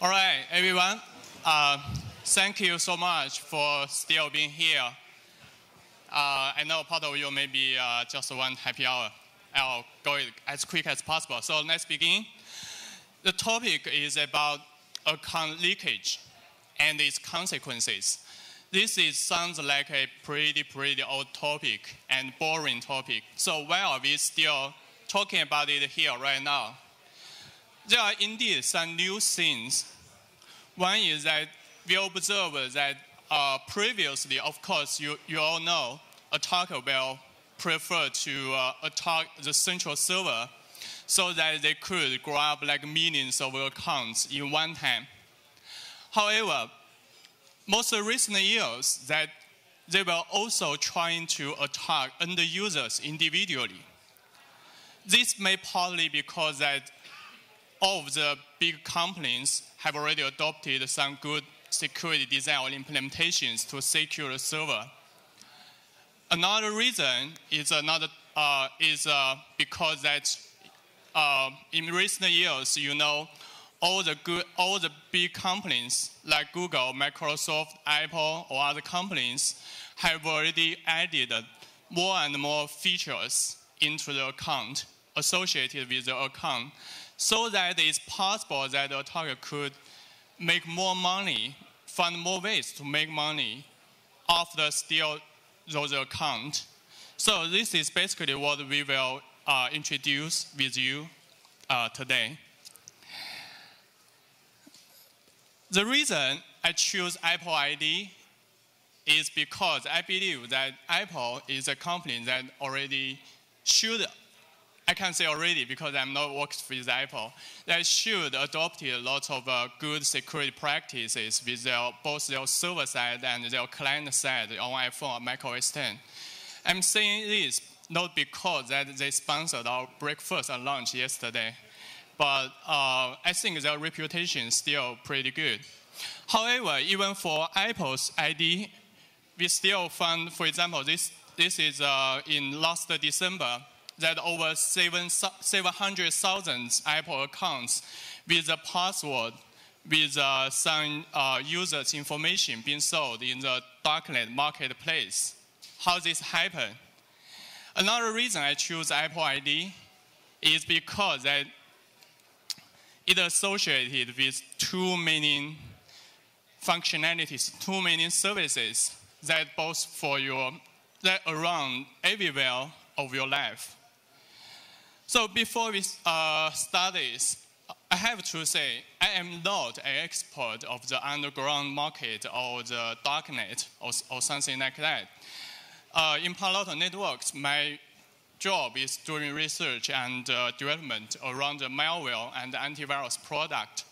All right, everyone. Uh, thank you so much for still being here. Uh, I know part of you maybe uh, just one happy hour. I'll go as quick as possible. So let's begin. The topic is about account leakage and its consequences. This is, sounds like a pretty, pretty old topic and boring topic. So why are we still talking about it here right now? There are indeed some new things. One is that we observe that uh, previously, of course, you, you all know, attacker will prefer to uh, attack the central server so that they could grab like millions of accounts in one time. However, most recent years that they were also trying to attack end users individually. This may partly because that all of the big companies have already adopted some good security design or implementations to secure the server. Another reason is another uh, is uh, because that uh, in recent years, you know, all the good, all the big companies like Google, Microsoft, Apple, or other companies have already added more and more features into the account associated with the account so that it's possible that the attacker could make more money, find more ways to make money after steal those accounts. So this is basically what we will uh, introduce with you uh, today. The reason I choose Apple ID is because I believe that Apple is a company that already should I can't say already because I'm not working with Apple. They should adopt a lot of uh, good security practices with their, both their server side and their client side on iPhone or Mac OS 10. I'm saying this not because that they sponsored our breakfast and lunch yesterday, but uh, I think their reputation is still pretty good. However, even for Apple's ID, we still found, for example, this, this is uh, in last December, that over 700,000 Apple accounts with a password with uh, some uh, users' information being sold in the darknet marketplace. How this happen? Another reason I choose Apple ID is because that it associated with too many functionalities, too many services that both for your that around everywhere of your life. So before we uh, start this, I have to say I am not an expert of the underground market or the darknet or, or something like that. Uh, in Palo Alto Networks, my job is doing research and uh, development around the malware and antivirus product.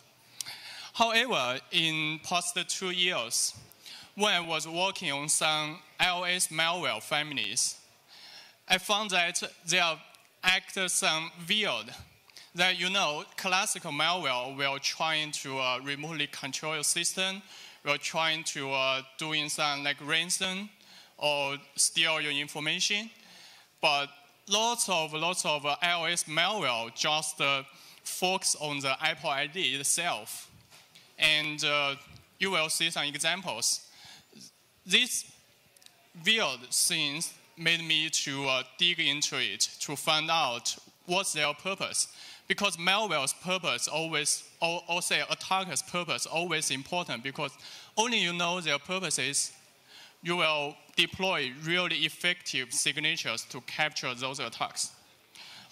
However, in past two years, when I was working on some iOS malware families, I found that there are act some weird. That you know, classical malware will trying to uh, remotely control your system, will trying to uh, doing some like ransom or steal your information, but lots of lots of uh, iOS malware just uh, focus on the Apple ID itself, and uh, you will see some examples. These weird things made me to uh, dig into it to find out what's their purpose. Because malware's purpose always, or, or say attacker's purpose always important because only you know their purposes, you will deploy really effective signatures to capture those attacks.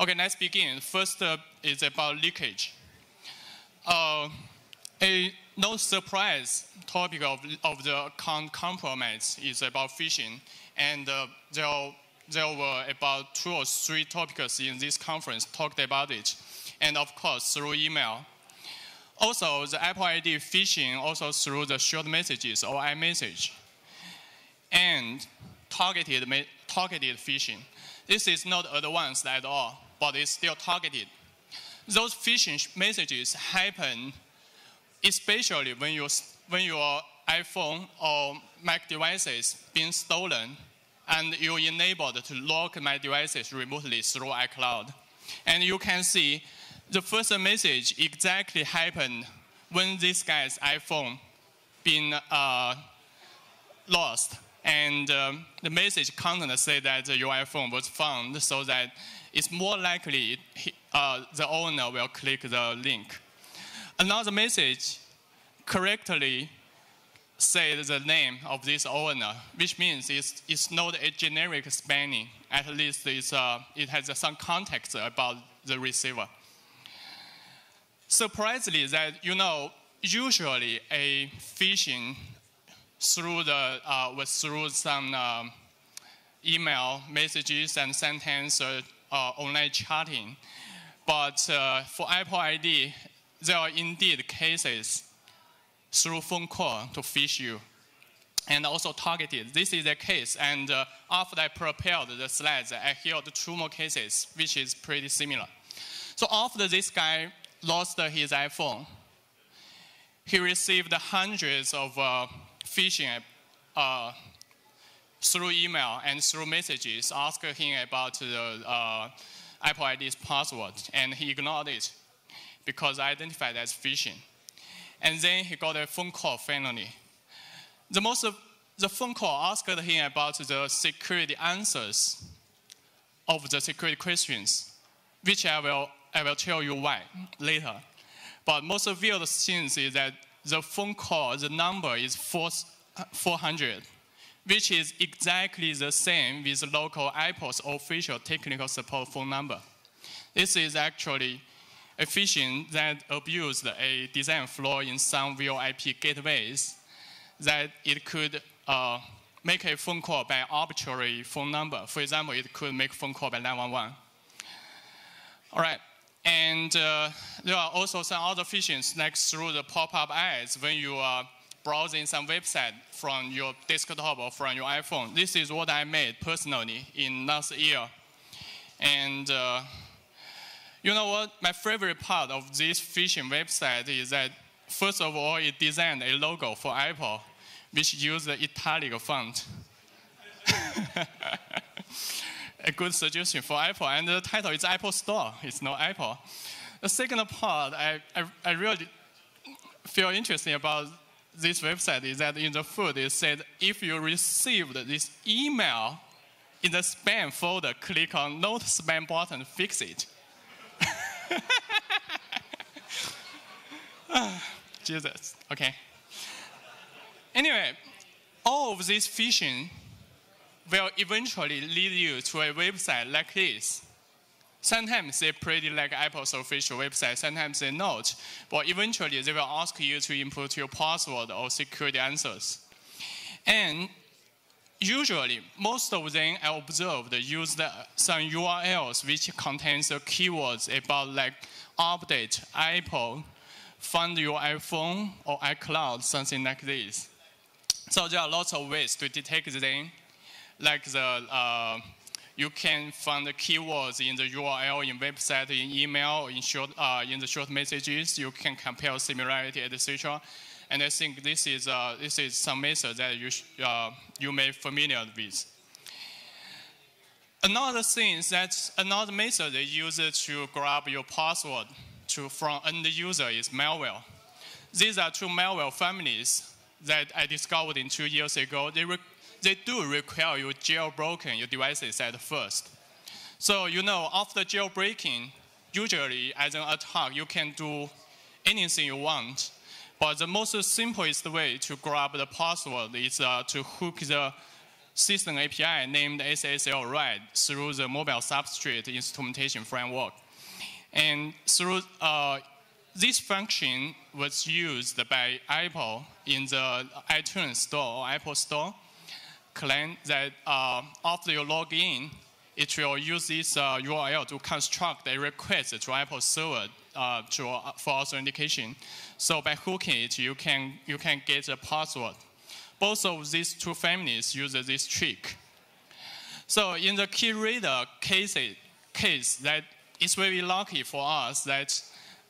Okay, let's begin. First uh, is about leakage. Uh, a no surprise topic of, of the account compromise is about phishing and uh, there, there were about two or three topics in this conference talked about it, and of course through email. Also, the Apple ID phishing also through the short messages or iMessage, and targeted targeted phishing. This is not advanced at all, but it's still targeted. Those phishing messages happen especially when you when your iPhone or Mac devices being stolen, and you enabled to lock my devices remotely through iCloud. And you can see the first message exactly happened when this guy's iPhone been uh, lost, and um, the message content say that your iPhone was found, so that it's more likely uh, the owner will click the link. Another message correctly say the name of this owner, which means it's, it's not a generic spamming. At least it's, uh, it has some context about the receiver. Surprisingly, that you know, usually a phishing through the uh, was through some um, email messages and uh, uh, online chatting. But uh, for Apple ID, there are indeed cases through phone call to phish you and also targeted. This is the case. And uh, after I prepared the slides, I heard two more cases, which is pretty similar. So after this guy lost his iPhone, he received hundreds of uh, phishing uh, through email and through messages asking him about the uh, Apple ID's password, and he ignored it because identified as phishing. And then he got a phone call finally. The most of the phone call asked him about the security answers of the security questions, which I will, I will tell you why later. But most weird things is that the phone call, the number is 400, which is exactly the same with local Apple's official technical support phone number. This is actually a phishing that abused a design flaw in some VoIP gateways that it could uh, make a phone call by arbitrary phone number. For example, it could make phone call by 911. All right, and uh, there are also some other phishings like through the pop-up ads when you are browsing some website from your desktop or from your iPhone. This is what I made personally in last year. And uh, you know what? My favorite part of this phishing website is that, first of all, it designed a logo for Apple, which used the italic font. a good suggestion for Apple. And the title is Apple Store. It's not Apple. The second part, I, I, I really feel interesting about this website is that in the foot it said if you received this email in the spam folder, click on Not Spam button, fix it. Jesus. Okay. Anyway, all of this phishing will eventually lead you to a website like this. Sometimes they pretty like Apple's official website, sometimes they not. But eventually they will ask you to input your password or security answers. And usually, most of them I observed use the, some URLs which contains the keywords about like update, Apple, find your iPhone or iCloud, something like this. So there are lots of ways to detect them, like the uh, you can find the keywords in the URL in website, in email, in short, uh, in the short messages. You can compare similarity, etc. And I think this is uh, this is some method that you uh, you may familiar with. Another thing that another method they use to grab your password to from end user is malware. These are two malware families that I discovered in two years ago. They, they do require you jailbroken your devices at first. So you know, after jailbreaking, usually as an attack, you can do anything you want. But the most simplest way to grab the password is uh, to hook the system API named SSLRead through the mobile substrate instrumentation framework. And through uh, this function was used by Apple in the iTunes Store or Apple Store. Claim that uh, after you log in, it will use this uh, URL to construct a request to Apple server uh, to, uh, for authentication. So by hooking it, you can, you can get a password. Both of these two families use this trick. So in the KeyRaider case, case that it's very lucky for us that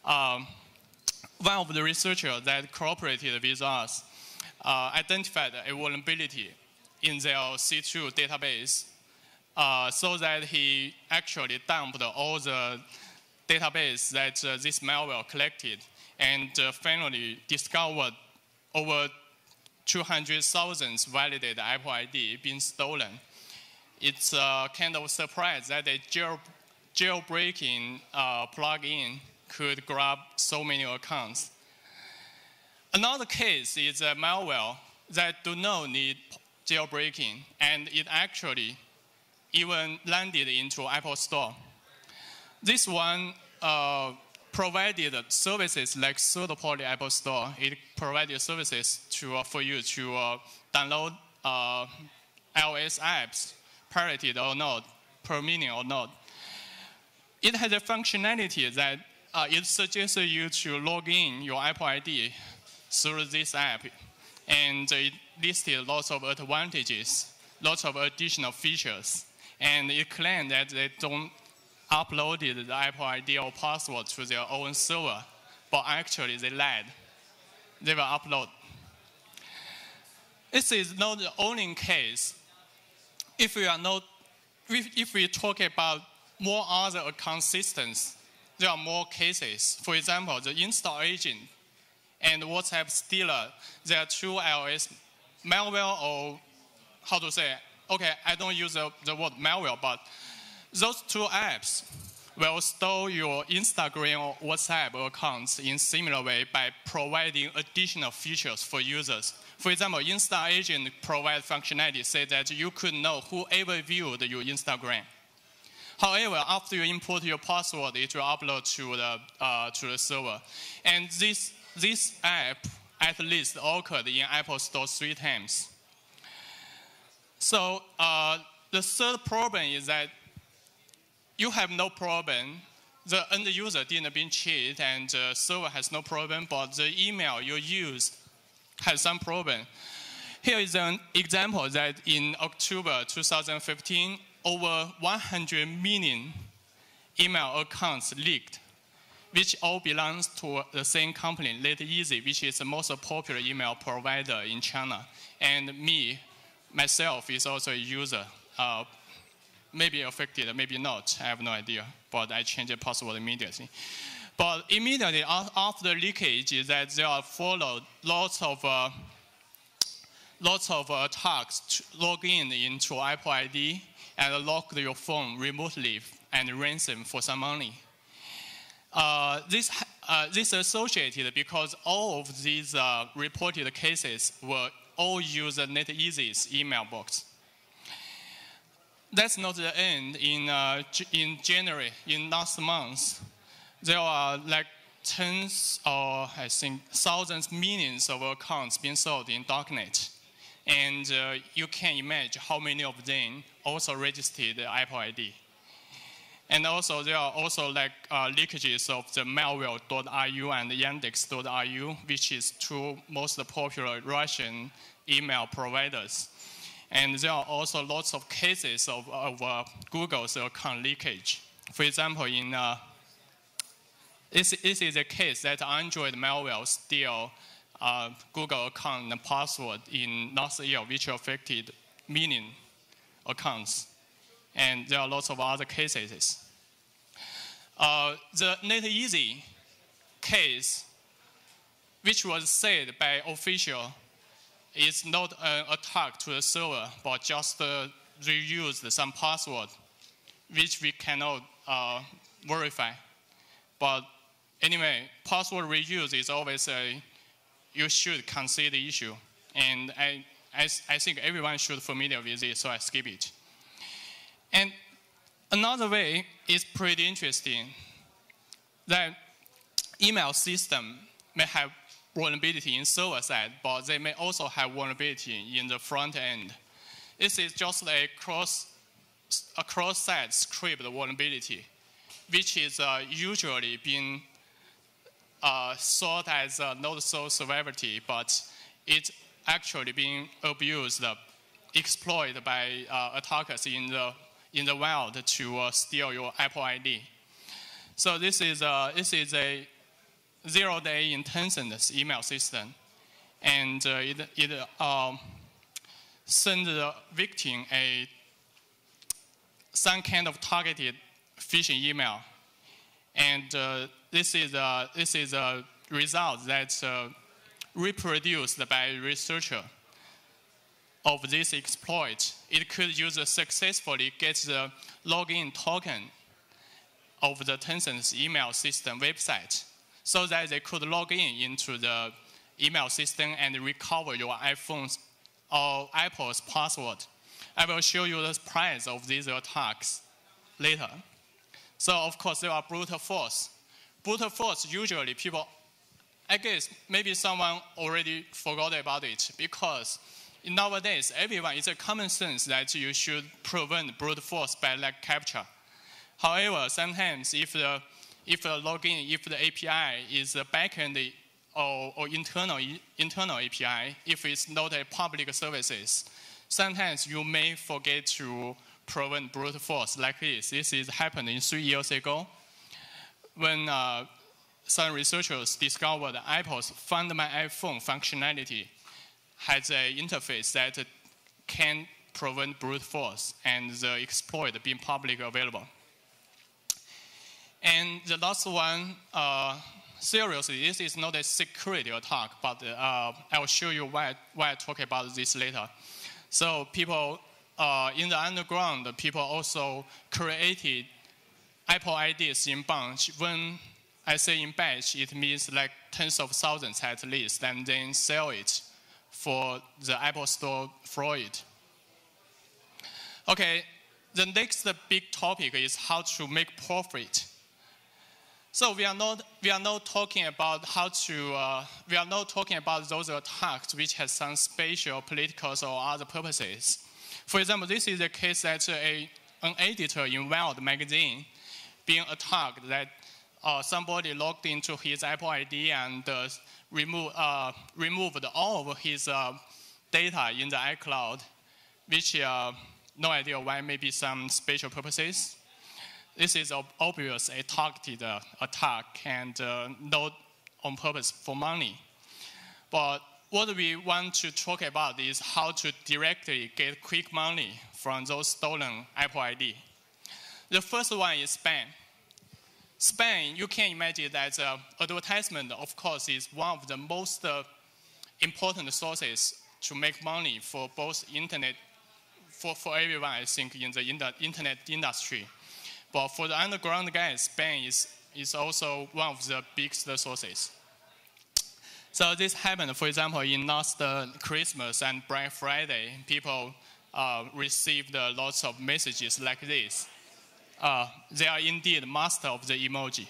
um, one of the researchers that cooperated with us uh, identified a vulnerability in their C2 database uh, so that he actually dumped all the database that uh, this malware collected and uh, finally discovered over 200,000 validated Apple ID being stolen. It's a kind of surprise that a jail, jailbreaking uh, plugin could grab so many accounts. Another case is a malware that do not need jailbreaking, and it actually even landed into Apple Store. This one uh, provided services like third-party Apple Store. It provided services to, uh, for you to uh, download uh, iOS apps, pirated or not, permitting or not. It has a functionality that uh, it suggests you to log in your Apple ID through this app, and it listed lots of advantages, lots of additional features, and it claimed that they don't uploaded the Apple ID or password to their own server, but actually they lied. They will upload. This is not the only case. If we are not, if we talk about more other account systems, there are more cases. For example, the Insta Agent and WhatsApp stealer, there are two iOS malware or how to say, okay, I don't use the, the word malware, but those two apps will store your Instagram or WhatsApp accounts in similar way by providing additional features for users. For example, Insta Agent provides functionality say that you could know whoever viewed your Instagram. However, after you import your password, it will upload to the, uh, to the server. And this, this app at least occurred in Apple Store three times. So uh, the third problem is that you have no problem. The end user didn't been cheated and the server has no problem, but the email you use has some problem. Here is an example that in October 2015, over 100 million email accounts leaked, which all belongs to the same company, NetEasy, which is the most popular email provider in China. And me, myself, is also a user. Uh, maybe affected, maybe not. I have no idea. But I changed the password immediately. But immediately after the leakage, that there are followed lots of uh, lots of attacks to log in into Apple ID and lock your phone remotely and ransom for some money. Uh, this, uh, this associated because all of these uh, reported cases were all use NetEasy's email box that's not the end. In, uh, in January, in last month, there are like tens or I think thousands, millions of accounts being sold in darknet. And uh, you can imagine how many of them also registered Apple ID. And also, there are also like uh, leakages of the Mail.ru and Yandex.ru, which is two most popular Russian email providers. And there are also lots of cases of, of uh, Google's account leakage. For example, in uh, this, this is a case that Android malware steal uh, Google account and password in last year, which affected million accounts. And there are lots of other cases. Uh, the NetEasy case, which was said by official it's not an attack to the server, but just uh, reuse some password, which we cannot uh, verify. But anyway, password reuse is always a, you should consider the issue. And I, I, I think everyone should familiar with it, so I skip it. And another way is pretty interesting, that email system may have vulnerability in server side, but they may also have vulnerability in the front end. This is just a cross a cross-site script vulnerability, which is uh, usually being uh, thought as uh, not so severity, but it's actually being abused, uh, exploited by uh, attackers in the in the wild to uh, steal your Apple ID. So this is uh, this is a zero-day in Tencent's email system, and uh, it, it um, sends the victim a some kind of targeted phishing email, and uh, this is a, this is a results that uh, reproduced by researcher of this exploit, it could use successfully get the login token of the Tencent's email system website so that they could log in into the email system and recover your iPhone's or Apple's password. I will show you the price of these attacks later. So of course there are brute force. Brute force usually people, I guess maybe someone already forgot about it because nowadays everyone it's a common sense that you should prevent brute force by leg capture. However, sometimes if the if the login, if the API is a backend or, or internal internal API, if it's not a public services, sometimes you may forget to prevent brute force like this. This is happening three years ago when uh, some researchers discovered Apple's Find My iPhone functionality has an interface that can prevent brute force and the exploit being publicly available. And the last one, uh, seriously, this is not a security attack, but uh, I'll show you why, why I talk about this later. So people uh, in the underground, people also created Apple IDs in bunch. When I say in batch, it means like tens of thousands at least, and then sell it for the Apple Store for it. Okay, the next big topic is how to make profit. So we are not we are not talking about how to uh, we are not talking about those attacks which has some special political or other purposes. For example, this is a case that a an editor in Wired magazine being attacked that uh, somebody logged into his Apple ID and uh, remove, uh, removed all of his uh, data in the iCloud, which uh, no idea why, maybe some special purposes. This is obvious a targeted uh, attack and uh, not on purpose for money. But what we want to talk about is how to directly get quick money from those stolen Apple ID. The first one is spam. Spam, you can imagine that uh, advertisement, of course, is one of the most uh, important sources to make money for both internet, for, for everyone, I think, in the internet industry. But for the underground guys, spam is, is also one of the biggest sources. So this happened, for example, in last uh, Christmas and Black Friday, people uh, received uh, lots of messages like this. Uh, they are indeed master of the emoji.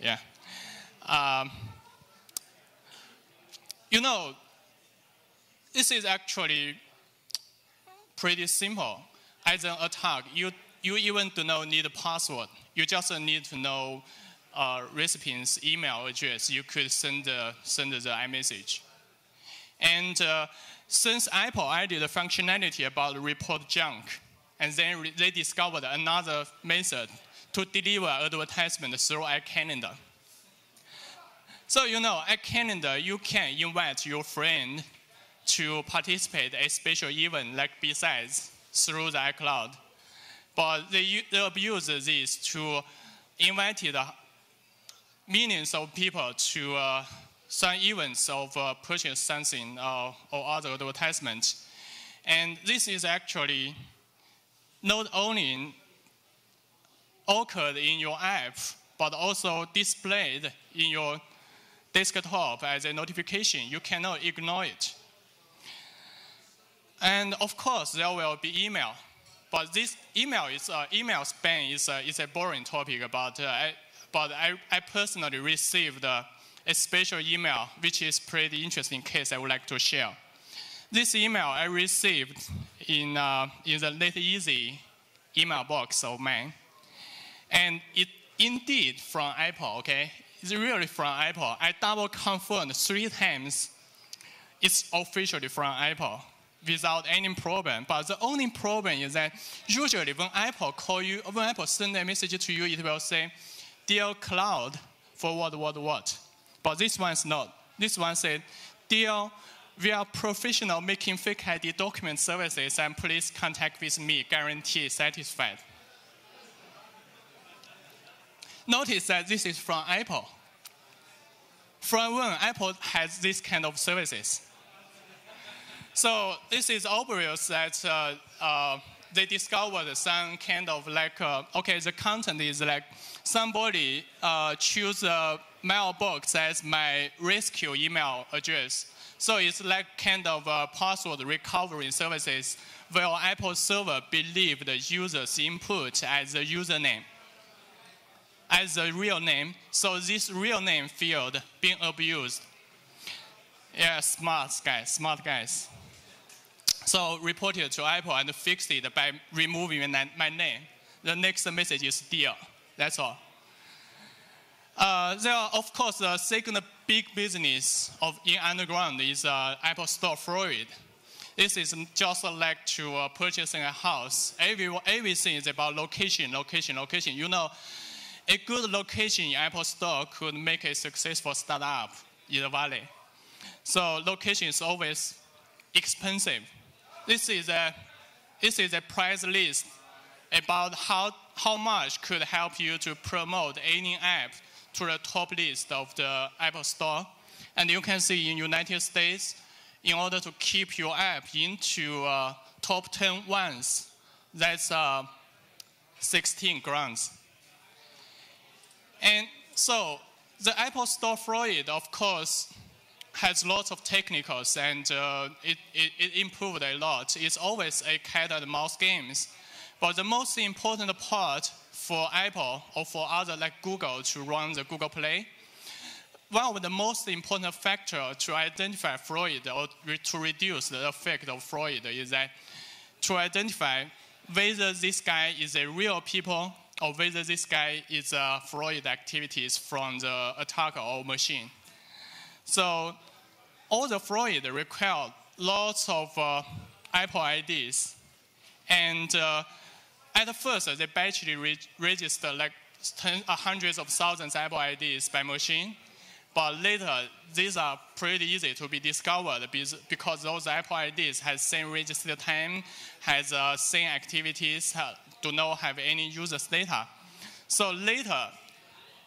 Yeah. Um, you know, this is actually pretty simple. As an attack, you you even do not need a password. You just need to know uh, recipient's email address. You could send the, send the iMessage. And uh, since Apple added the functionality about report junk, and then they discovered another method to deliver advertisement through iCalendar. So you know, iCalendar, you can invite your friend to participate a special event like BSides through the iCloud. But they, they abuse this to invite millions of people to uh, some events of uh, purchase something uh, or other advertisement. And this is actually not only occurred in your app, but also displayed in your desktop as a notification. You cannot ignore it. And of course, there will be email. But this email is uh, email spam is, uh, is a boring topic. But, uh, I, but I, I personally received uh, a special email, which is pretty interesting case I would like to share. This email I received in, in the NetEasy email box of mine. And it indeed from Apple, okay? It's really from Apple. I double confirmed three times it's officially from Apple without any problem. But the only problem is that usually when Apple call you, when Apple send a message to you, it will say, "Dear Claud, forward what what." What." But this one is not. This one said, "Dear, we are professional making fake ID document services, and please contact with me. Guarantee satisfied." Notice that this is from Apple. from when Apple has this kind of services. So this is obvious that uh, uh, they discovered some kind of like, uh, okay, the content is like somebody uh, choose a mailbox as my rescue email address. So it's like kind of password recovery services where Apple server believe the user's input as a username as a real name. So this real name field being abused. Yeah, smart guys, smart guys. So reported to Apple and fixed it by removing my name. The next message is deal. That's all. Uh, there are, of course, the second big business of in underground is uh, Apple Store fraud. This is just like to uh, purchasing a house. Every, everything is about location, location, location. You know, a good location in Apple Store could make a successful startup in the valley. So location is always expensive this is a, this is a price list about how, how much could help you to promote any app to the top list of the Apple Store. And you can see in United States, in order to keep your app into uh, top 10 ones, that's uh, 16 grants. And so the Apple Store fraud, of course, has lots of technicals and uh, it, it, it, improved a lot. It's always a cat and mouse games. But the most important part for Apple or for other like Google to run the Google Play, one of the most important factor to identify fraud or to reduce the effect of fraud is that to identify whether this guy is a real people or whether this guy is a fraud activities from the attacker or machine. So all the fraud require lots of uh, Apple IDs. And uh, at first, they batchly re register like uh, hundreds of thousands of Apple IDs by machine. But later, these are pretty easy to be discovered because those Apple IDs have same register time, has uh, same activities, uh, do not have any user's data. So later,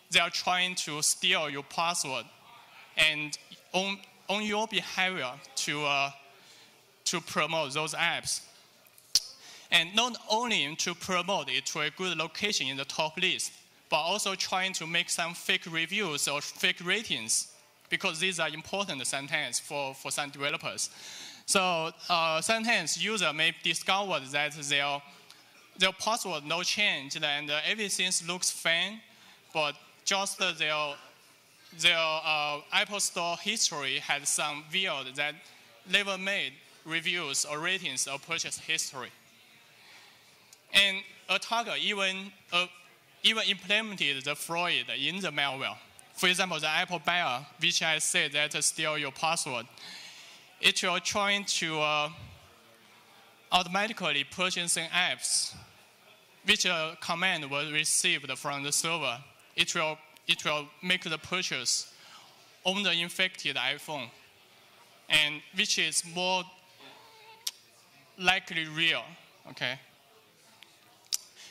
they are trying to steal your password and on, on your behavior to, uh, to promote those apps. And not only to promote it to a good location in the top list, but also trying to make some fake reviews or fake ratings, because these are important sometimes for, for some developers. So uh, sometimes user may discover that their, their password no change and uh, everything looks fine, but just their their uh, Apple Store history had some weird that never made reviews or ratings of purchase history. And attacker even, uh, even implemented the fraud in the malware. For example, the AppBuyer, which I said that steal your password, it will try to uh, automatically purchasing apps, which a command was received from the server. It will it will make the purchase on the infected iPhone, and which is more likely real. Okay.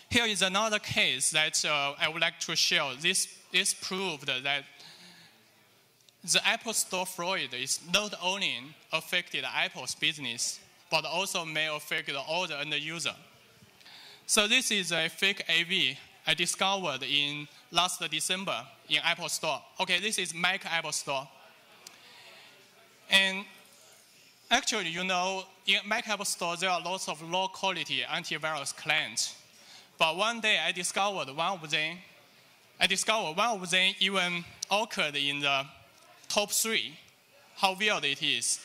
Here is another case that uh, I would like to share. This, this proved that the Apple Store fraud is not only affected Apple's business, but also may affect the end user. So this is a fake AV I discovered in last December in Apple Store. Okay, this is Mac Apple Store. And actually, you know, in Mac Apple Store, there are lots of low quality antivirus clients. But one day I discovered one of them, I discovered one of them even occurred in the top three, how weird it is.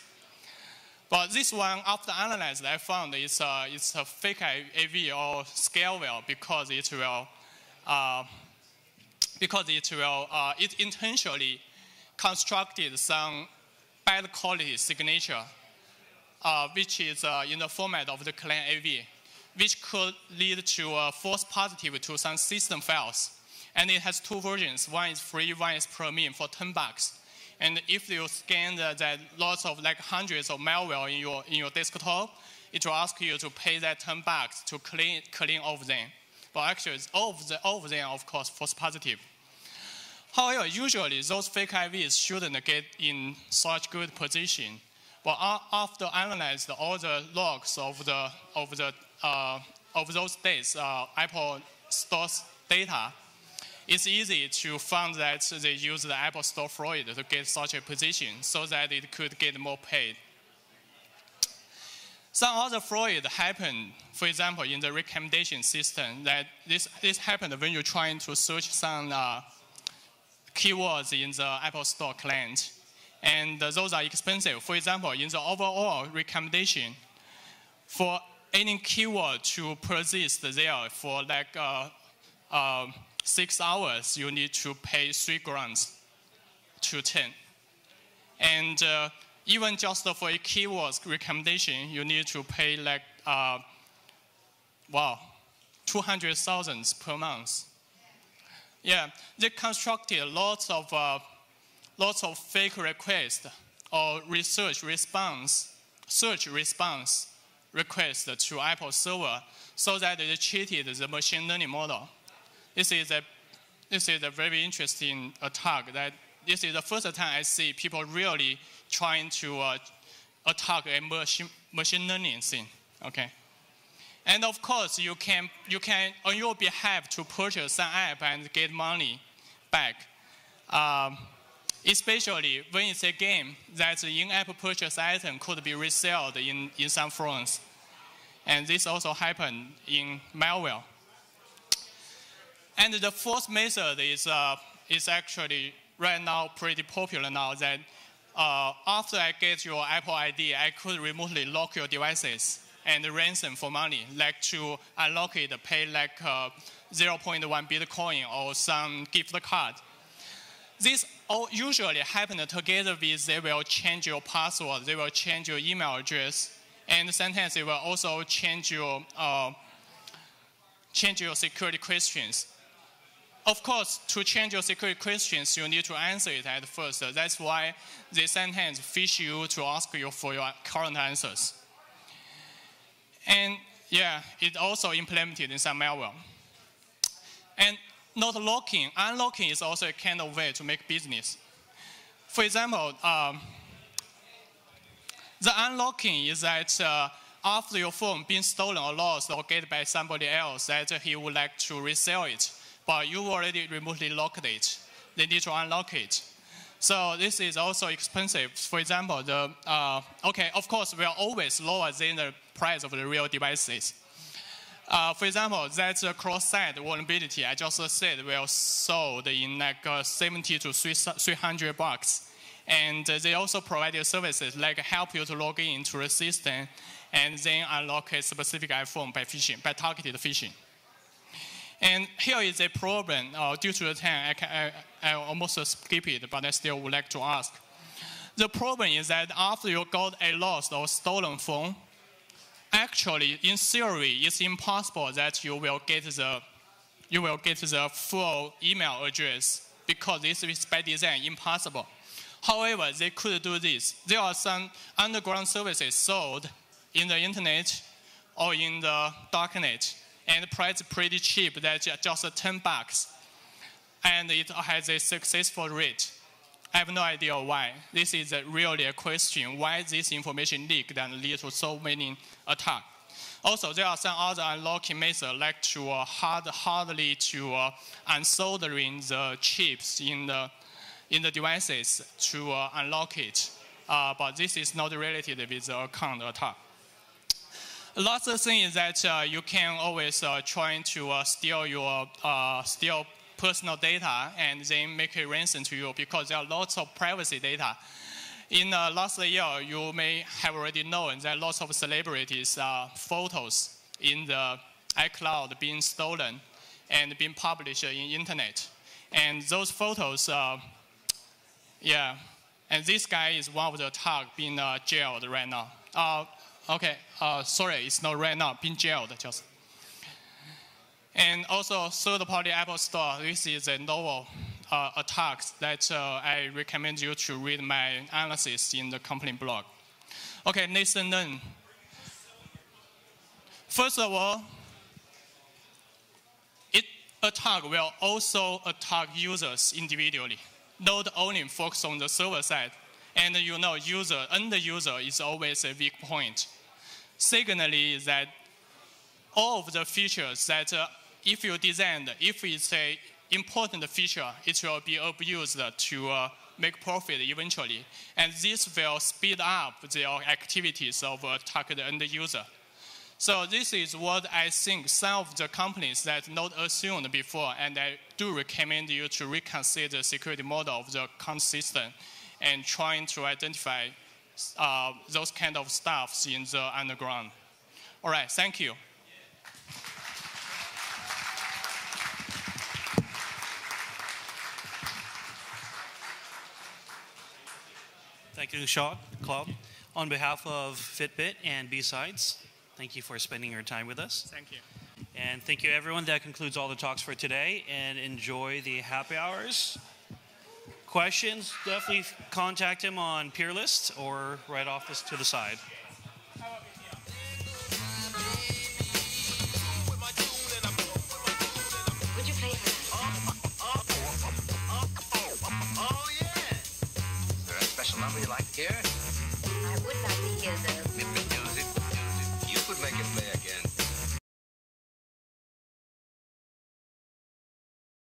But this one, after analyzed, I found it's a, it's a fake AV or scareware because it will because it will uh, it intentionally constructed some bad quality signature, uh, which is uh, in the format of the clan AV, which could lead to a false positive to some system files. And it has two versions. One is free, one is premium for 10 bucks. And if you scan the, that lots of like hundreds of malware in your, in your desktop, it will ask you to pay that 10 bucks to clean, clean off them. But actually, all of, the, all of them, of course, false positive. However, usually those fake AVs shouldn't get in such good position. But after analyzing all the logs of the of the uh, of those days, uh, Apple stores data, it's easy to find that they use the Apple Store fraud to get such a position so that it could get more paid. Some other fraud happened, for example, in the recommendation system, that this, this happened when you're trying to search some uh, keywords in the Apple Store client. And uh, those are expensive. For example, in the overall recommendation, for any keyword to persist there for like uh, uh, six hours, you need to pay three grams to 10. And uh, even just for a keyword recommendation, you need to pay like, uh, wow, 200,000 per month. Yeah, they constructed lots of, uh, lots of fake requests or research response, search response requests to Apple server so that they cheated the machine learning model. This is a, this is a very interesting attack that this is the first time I see people really trying to uh, attack a machine, machine learning thing. Okay. And of course, you can, you can, on your behalf, to purchase an app and get money back. Um, especially when it's a game that in-app purchase item could be resold in, in some forums. And this also happened in malware. And the fourth method is, uh, is actually right now pretty popular now that uh, after I get your Apple ID, I could remotely lock your devices and ransom for money, like to unlock it, pay like uh, 0.1 Bitcoin or some gift card. This all usually happen together with they will change your password, they will change your email address, and sometimes they will also change your uh, change your security questions. Of course, to change your security questions, you need to answer it at first. That's why they sometimes phish you to ask you for your current answers. And yeah, it also implemented in some malware. And not locking, unlocking is also a kind of way to make business. For example, um, the unlocking is that uh, after your phone being stolen or lost or get by somebody else, that he would like to resell it but you already remotely locked it. They need to unlock it. So this is also expensive. For example, the uh, okay, of course, we are always lower than the price of the real devices. Uh, for example, that uh, cross-site vulnerability I just said will sold in like uh, 70 to 300 bucks. And they also provide services like help you to log in into the system and then unlock a specific iPhone by phishing, by targeted phishing. And here is a problem. Uh, due to the time, I, can, I, I almost skip it, but I still would like to ask. The problem is that after you got a lost or stolen phone, actually, in theory, it's impossible that you will get the you will get the full email address because this is by design impossible. However, they could do this. There are some underground services sold in the internet or in the darknet and price pretty cheap. That's just 10 bucks. And it has a successful rate. I have no idea why. This is really a question why this information leaked and lead to so many attacks. Also, there are some other unlocking methods like to uh, hard, hardly to uh, unsoldering the chips in the, in the devices to uh, unlock it. Uh, but this is not related with the account attack. Last thing is that uh, you can always uh, try to uh, steal your uh, steal personal data and then make a ransom to you because there are lots of privacy data. In uh, last year, you may have already known that lots of celebrities' uh, photos in the iCloud being stolen and being published in internet. And those photos, uh, yeah, and this guy is one of the targets being jailed right now. Okay, uh, sorry, it's not right now, being jailed just. And also, third-party Apple Store, this is a novel uh, attack that uh, I recommend you to read my analysis in the company blog. Okay, Nathan Lin. First of all, it attack will also attack users individually, not only focus on the server side. And you know, user, end user is always a weak point. Secondly, that all of the features that uh, if you design, if it's an important feature, it will be abused to uh, make profit eventually. And this will speed up the activities of attack the end user. So this is what I think some of the companies that not assumed before, and I do recommend you to reconsider the security model of the account system and trying to identify uh, those kind of stuffs in the underground. All right, thank you. Thank you, Xiao, Claud. On behalf of Fitbit and BSides, thank you for spending your time with us. Thank you. And thank you, everyone. That concludes all the talks for today. And enjoy the happy hours. Questions? Definitely contact him on Peerlist or right off this to the side. Would